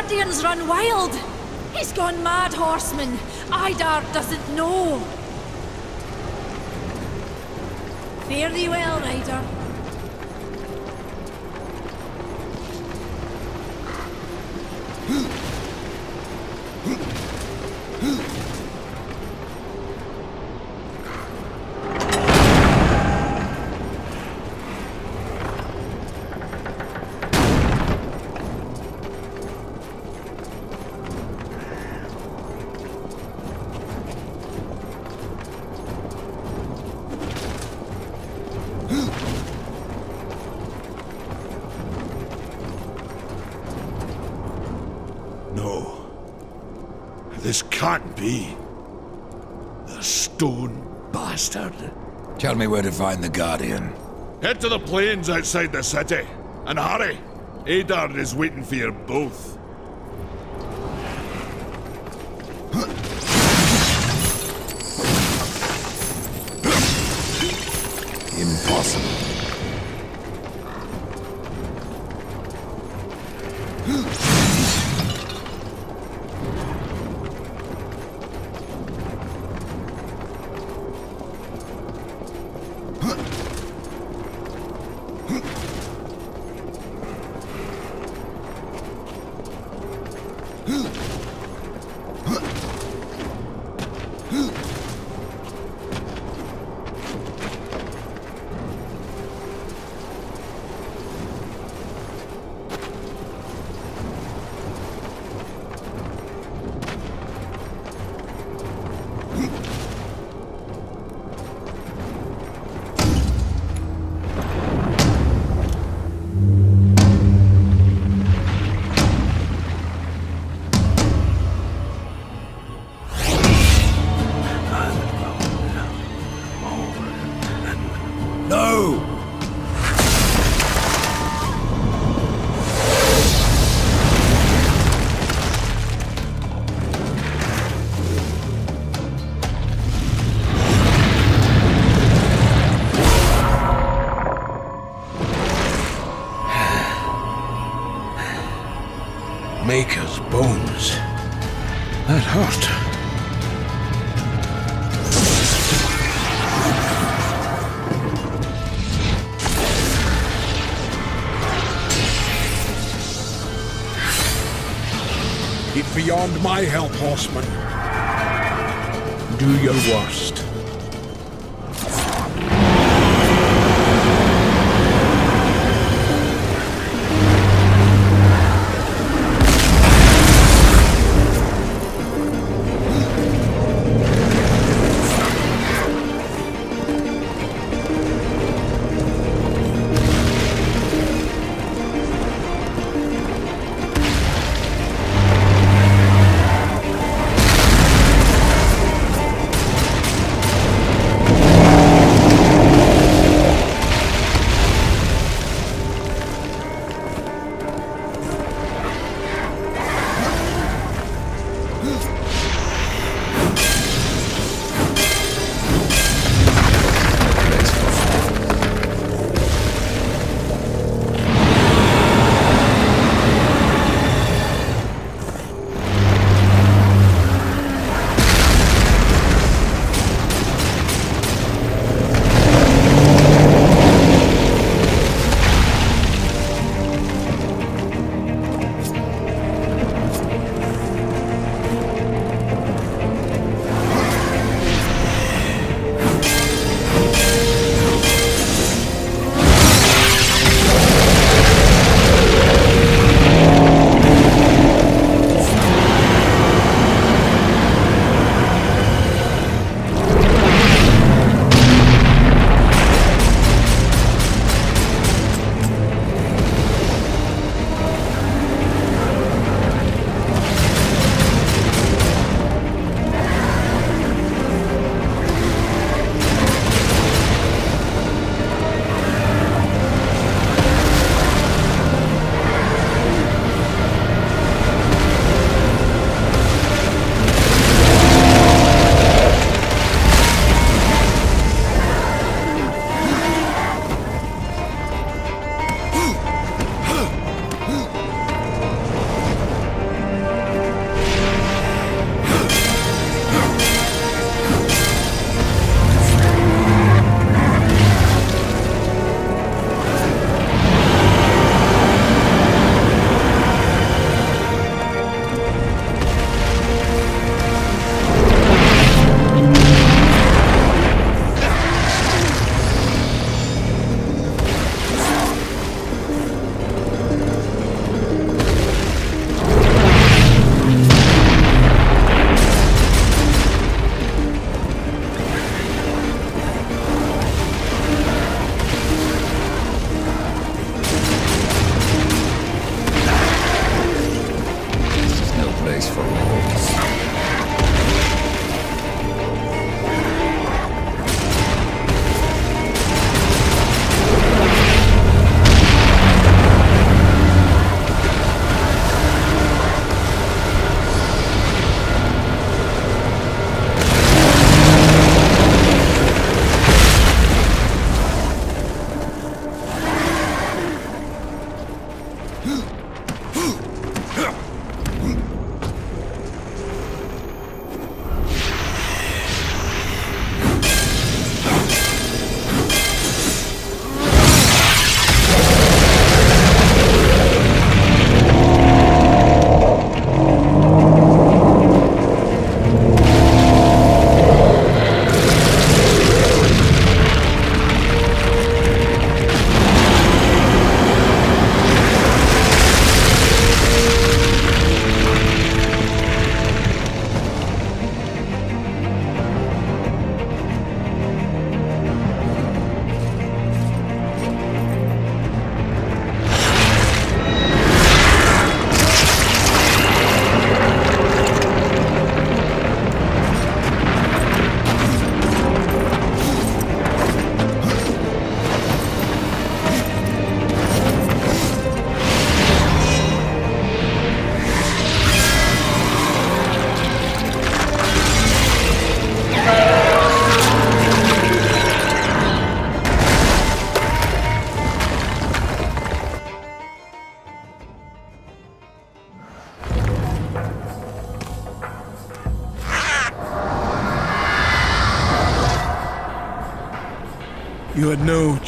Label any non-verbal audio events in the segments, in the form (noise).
Guardian's run wild! He's gone mad, horseman! Eideard doesn't know! Fare thee well, rider. Be. The stone bastard. Tell me where to find the Guardian. Head to the plains outside the city. And hurry. Eideard is waiting for you both. Maker's bones. That hurt. Beyond my help, horseman. Do your worst.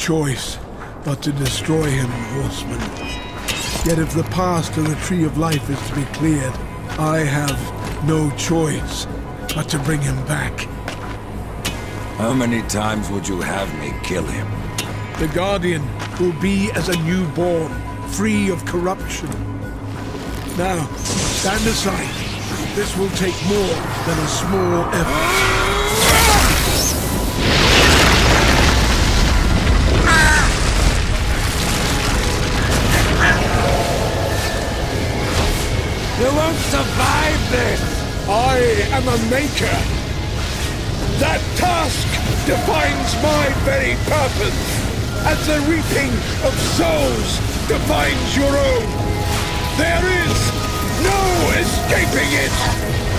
Choice but to destroy him, horseman. Yet if the path to the Tree of Life is to be cleared, I have no choice but to bring him back. How many times would you have me kill him? The Guardian will be as a newborn, free of corruption. Now, stand aside. This will take more than a small effort. You won't survive this! I am a maker. That task defines my very purpose, as the reaping of souls defines your own. There is no escaping it!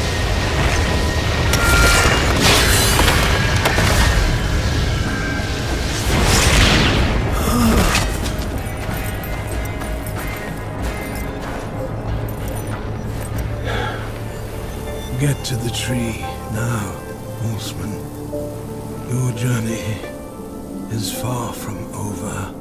Get to the tree now, horseman. Your journey is far from over.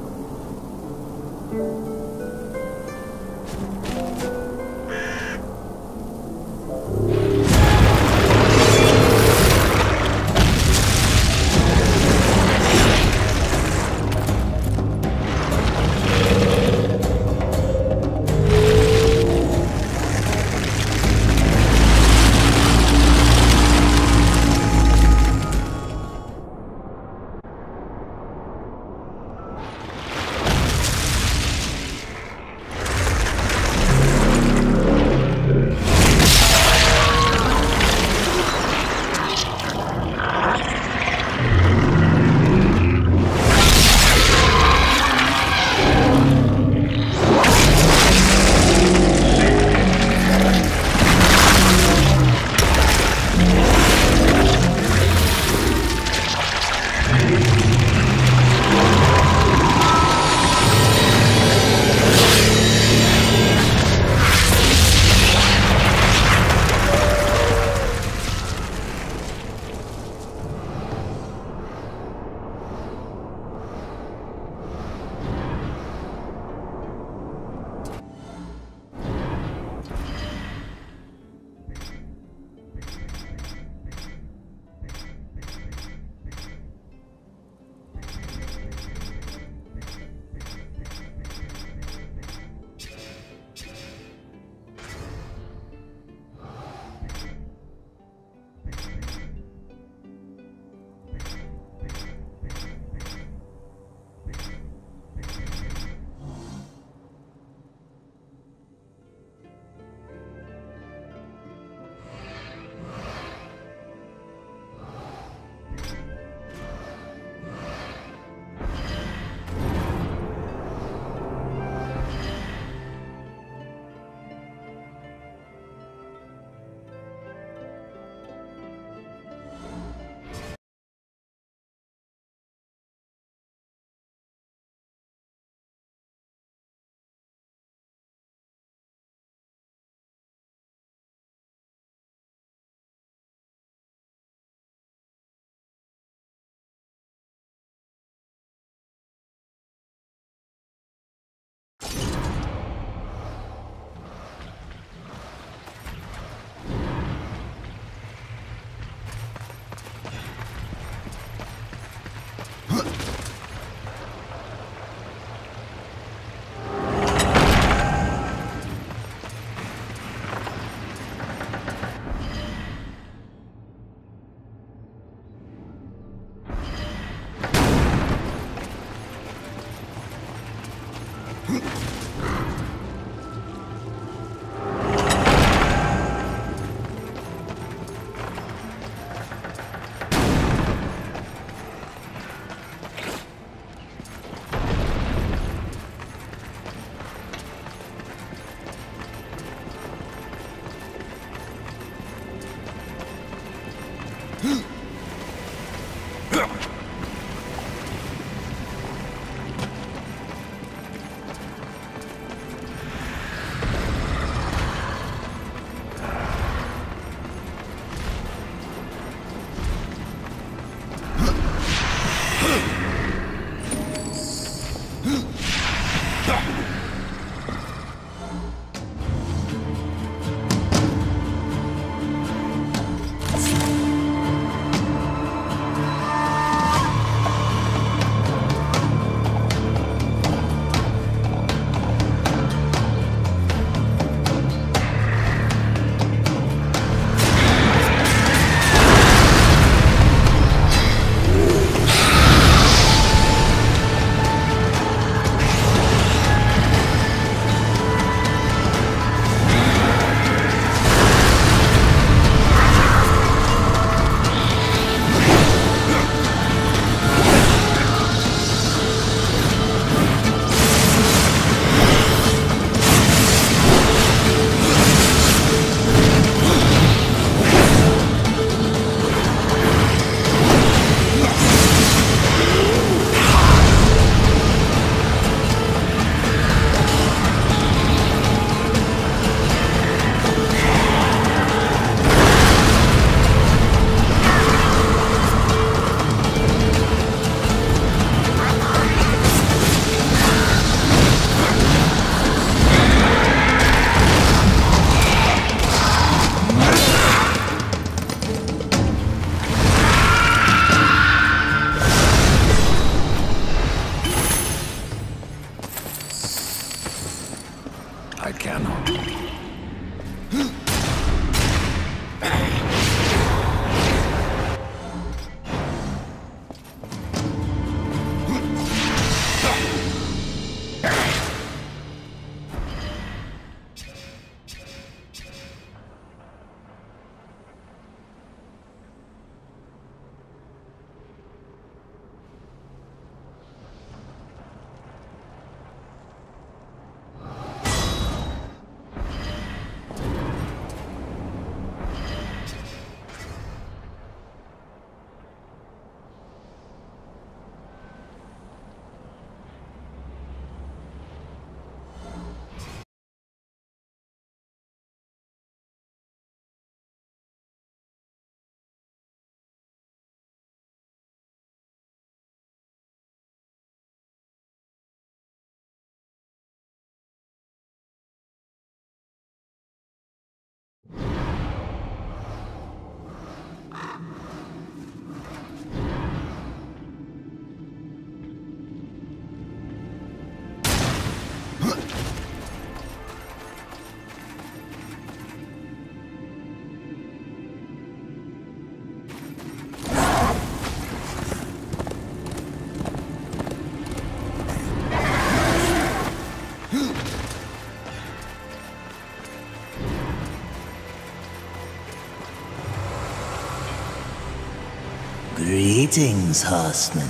Greetings, horseman,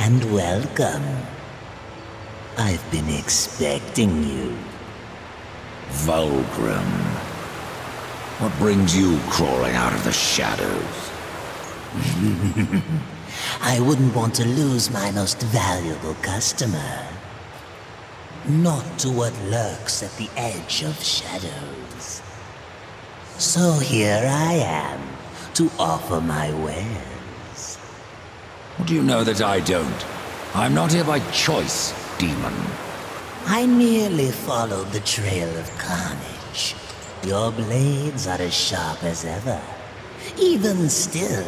and welcome. I've been expecting you. Vulgrim. What brings you crawling out of the shadows? (laughs) I wouldn't want to lose my most valuable customer. Not to what lurks at the edge of shadows. So here I am, to offer my wares. Do you know that I don't? I'm not here by choice, demon. I merely followed the trail of carnage. Your blades are as sharp as ever. Even still,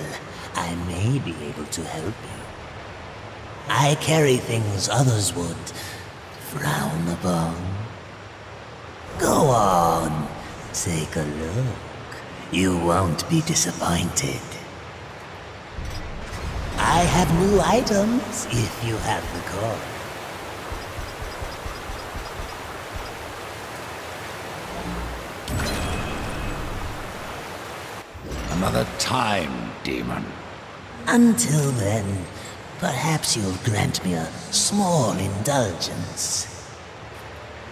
I may be able to help you. I carry things others would frown upon. Go on, take a look. You won't be disappointed. I have new items if you have the call. Another time, demon. Until then, perhaps you'll grant me a small indulgence.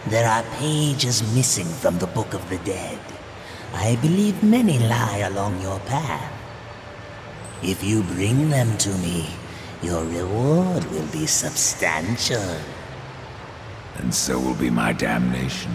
There are pages missing from the Book of the Dead. I believe many lie along your path. If you bring them to me, your reward will be substantial. And so will be my damnation.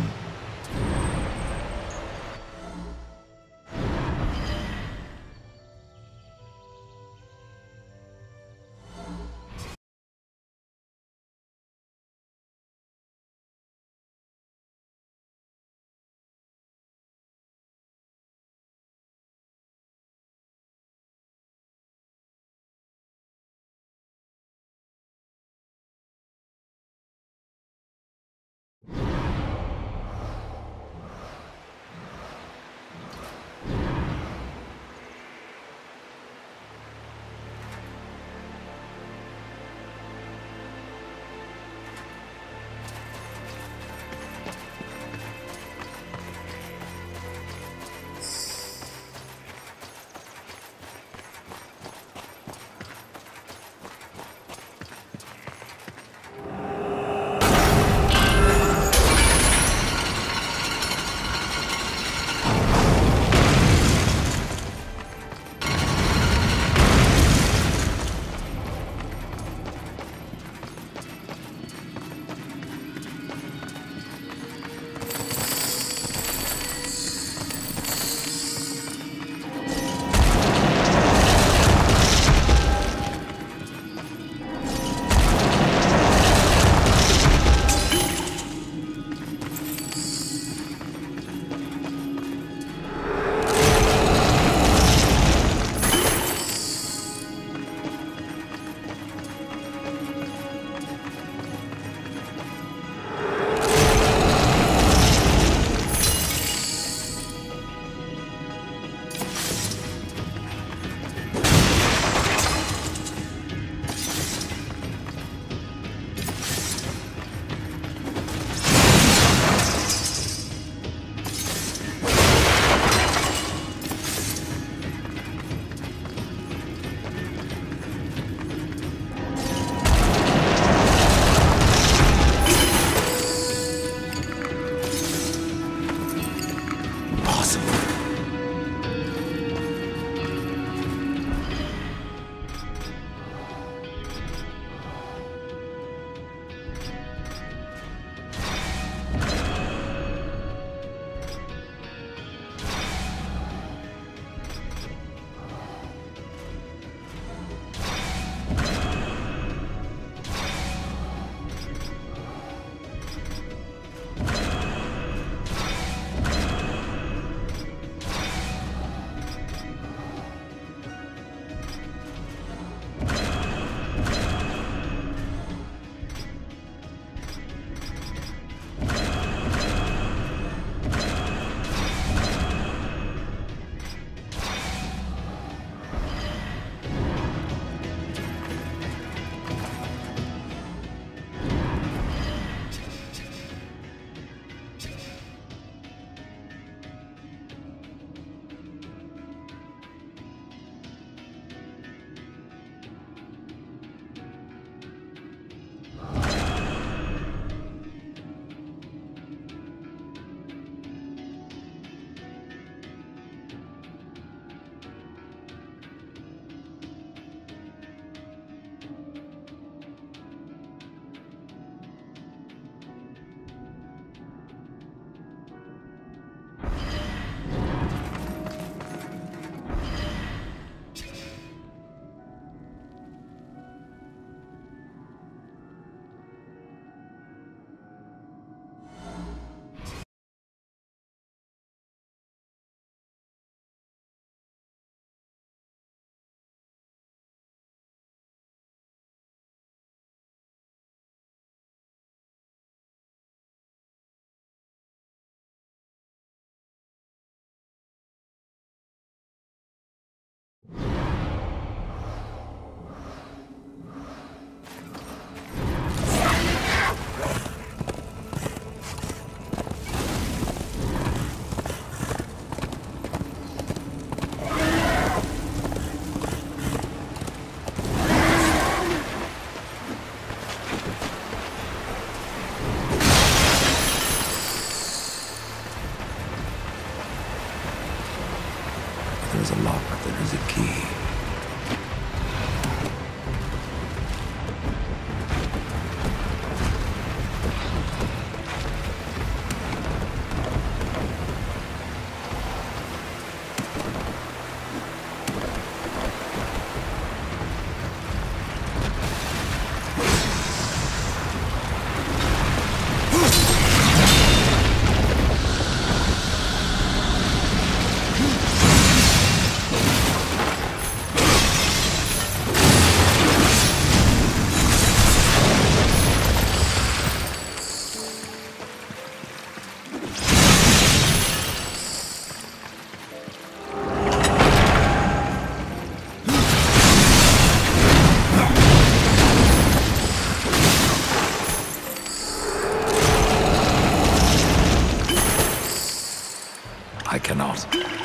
I cannot.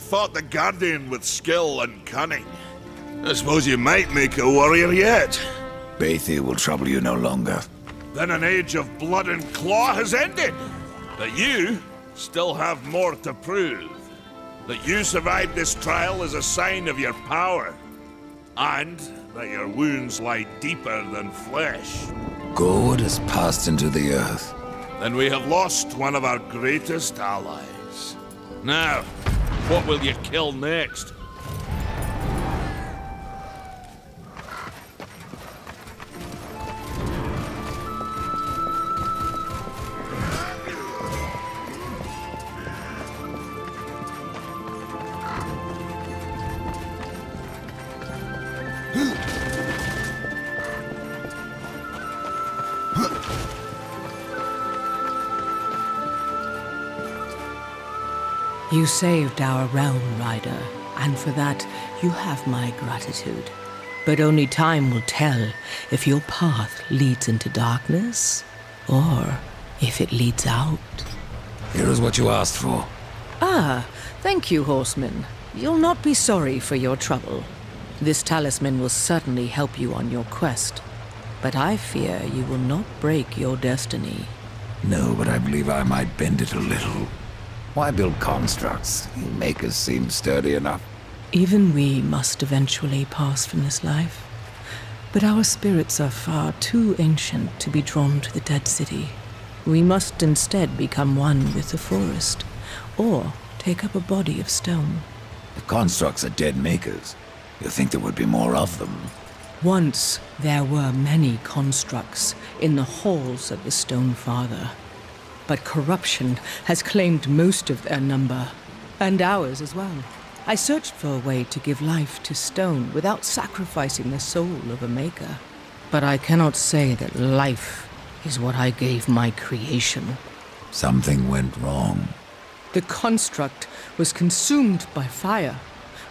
You fought the Guardian with skill and cunning. I suppose you might make a warrior yet. Bheithir will trouble you no longer. Then an age of blood and claw has ended. But you still have more to prove. That you survived this trial is a sign of your power. And that your wounds lie deeper than flesh. Gorewood has passed into the earth. Then we have lost one of our greatest allies. Now, what will you kill next? Saved our realm, Ryder, and for that you have my gratitude. But only time will tell if your path leads into darkness or if it leads out. Here is what you asked for. Ah, thank you, horseman. You'll not be sorry for your trouble. This talisman will certainly help you on your quest. But I fear you will not break your destiny. No, but I believe I might bend it a little. Why build constructs? You make us seem sturdy enough. Even we must eventually pass from this life. But our spirits are far too ancient to be drawn to the dead city. We must instead become one with the forest, or take up a body of stone. The constructs are dead makers. You think there would be more of them? Once there were many constructs in the halls of the Stone Father. But corruption has claimed most of their number, and ours as well. I searched for a way to give life to stone without sacrificing the soul of a maker. But I cannot say that life is what I gave my creation. Something went wrong. The construct was consumed by fire,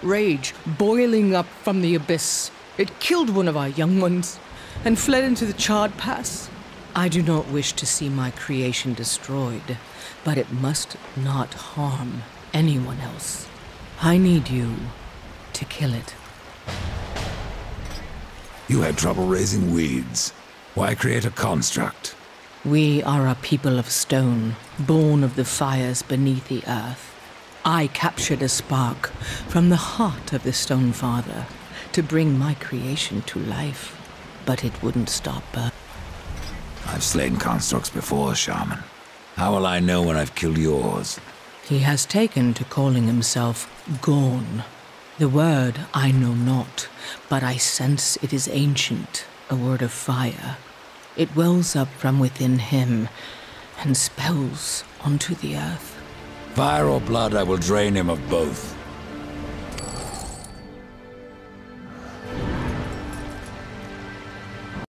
rage boiling up from the abyss. It killed one of our young ones and fled into the charred pass. I do not wish to see my creation destroyed, but it must not harm anyone else. I need you to kill it. You had trouble raising weeds. Why create a construct? We are a people of stone, born of the fires beneath the earth. I captured a spark from the heart of the Stone Father to bring my creation to life, but it wouldn't stop burning. I've slain constructs before, Shaman. How will I know when I've killed yours? He has taken to calling himself Gorn. The word I know not, but I sense it is ancient, a word of fire. It wells up from within him and spells onto the earth. Fire or blood, I will drain him of both.